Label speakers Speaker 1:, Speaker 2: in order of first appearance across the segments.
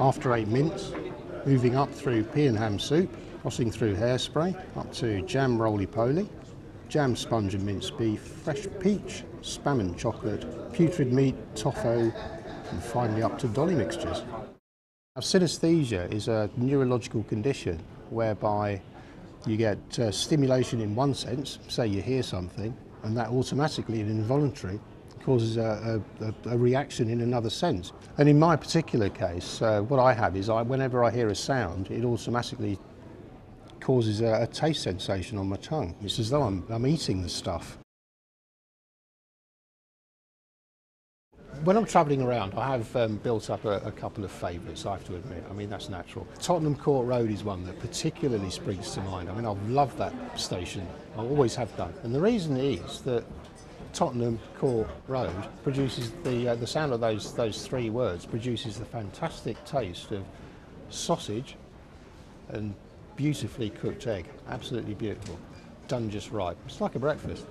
Speaker 1: after eight mints, moving up through pea and ham soup, crossing through hairspray, up to jam roly-poly, jam sponge and minced beef, fresh peach, spam and chocolate, putrid meat, toffo, and finally up to dolly mixtures. Now, synesthesia is a neurological condition whereby you get uh, stimulation in one sense, say you hear something, and that automatically and involuntary causes a, a, a, reaction in another sense. And in my particular case, uh, what I have is I, whenever I hear a sound, it automatically causes a, a, taste sensation on my tongue. It's as though I'm, I'm eating the stuff. When I'm travelling around, I have um, built up a, a couple of favourites, I have to admit. I mean, that's natural. Tottenham Court Road is one that particularly springs to mind. I mean, I've loved that station. I always have done. And the reason is that Tottenham Court Road produces the uh, the sound of those those three words produces the fantastic taste of sausage and beautifully cooked egg. Absolutely beautiful. Done just right. It's like a breakfast.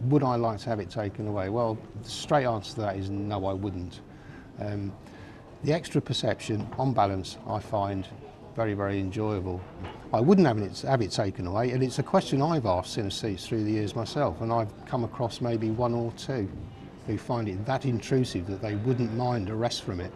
Speaker 1: Would I like to have it taken away? Well, the straight answer to that is no, I wouldn't. Um, the extra perception, on balance, I find very, very enjoyable. I wouldn't have it, have it taken away, and it's a question I've asked synesthetes through the years myself, and I've come across maybe one or two who find it that intrusive that they wouldn't mind a rest from it.